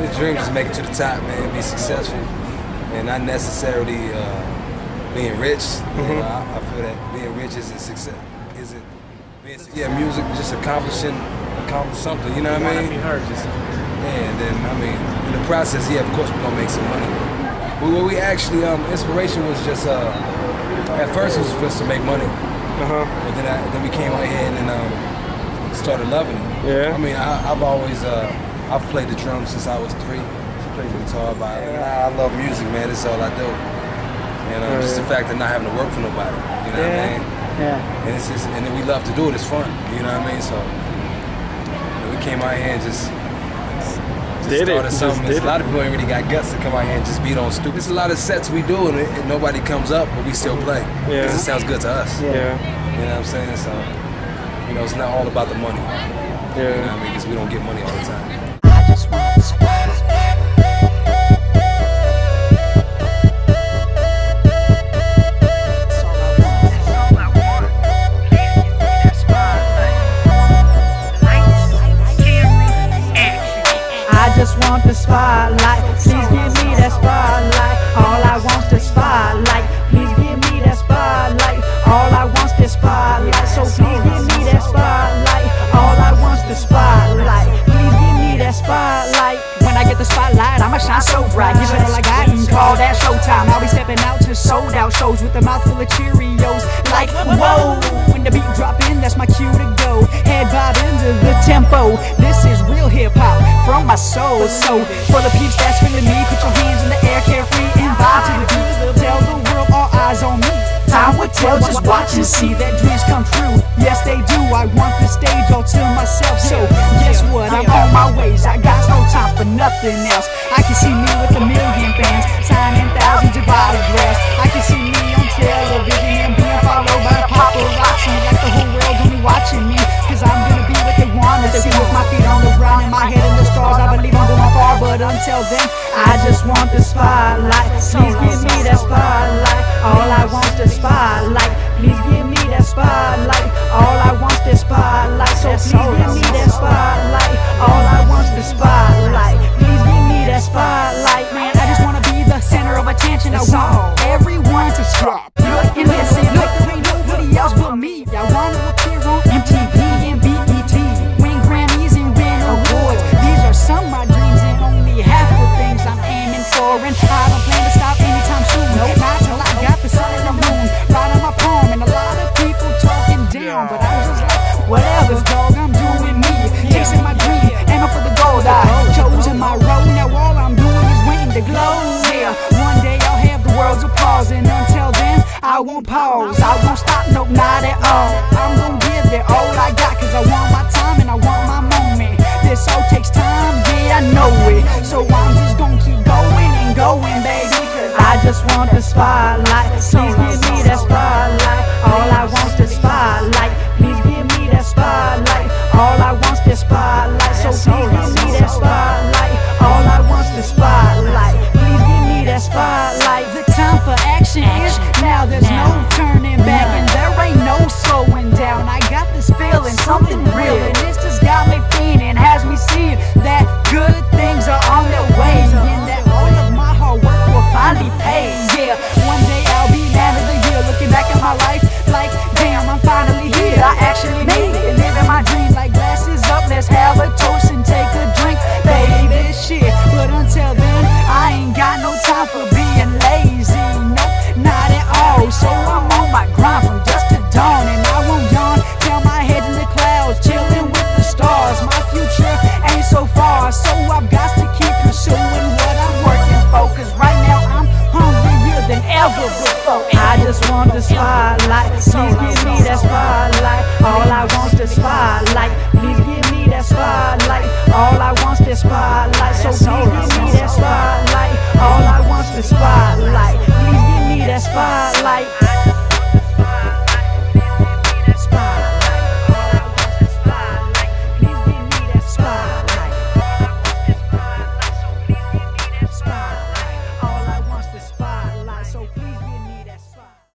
The dream is to make it to the top, man, be successful, and not necessarily uh, being rich. You Mm-hmm. know, I, I feel that being rich isn't success. Is it? success. Yeah, music just accomplishing, accomplish something. You know what I mean? heard just Yeah, and then I mean, in the process, yeah, of course we're gonna make some money. But what we actually, um, inspiration was just, uh, at first it was just to make money, uh-huh. but then I, then we came out here and then um, started loving it. Yeah. I mean, I, I've always, uh, I've played the drums since I was three. Played the guitar, violin. I, I love music, man. That's all I do. And um, just the fact of not having to work for nobody. You know what I mean? Yeah. And it's just, and then we love to do it. It's fun. You know what I mean? So you know, we came out here and just. just Did it. started Just something. did a lot of people ain't really got guts to come out here and just beat on stupid. There's a lot of sets we do and, it, and nobody comes up, but we still play. Yeah. Because it sounds good to us. Yeah. You know what I'm saying? So, you know, it's not all about the money. You know what Yeah. I mean? Because we don't get money all the time. I just want want. Want the spotlight. Please give me that spotlight. All I want's I'ma shine so bright. Give it all I got and call that showtime. I'll be stepping out to sold out shows with a mouthful of Cheerios. Like, whoa, when the beat drop in, that's my cue to go. Head bob into the tempo. This is real hip hop from my soul. So, for the peeps that's feeling me, put your hands in the air, carefree and vibe to the beat. Tell the world all eyes on me. Time will tell, just watch and see that dreams come true. Yes, they do. I want the stage all to myself. So, guess what? I'm on my ways. I for nothing else. I can see me with a million fans, signing thousands of autographs. I can see me on television and being followed by paparazzi. Like the whole world's only watching me. Cause I'm gonna be what they wanna see. With my feet on the ground and my head in the stars, I believe I'm going far. But until then, I just want the spotlight. Please give me that spotlight. All I want's the spotlight. Please give me that spotlight. All I want's the spotlight. Everyone to I won't pause. I won't stop, nope, not at all. I'm gonna give it all I got, cause I want my time and I want my moment. This all takes time, yeah, I know it. So I'm just gonna keep going and going, baby. I just want the spotlight. Give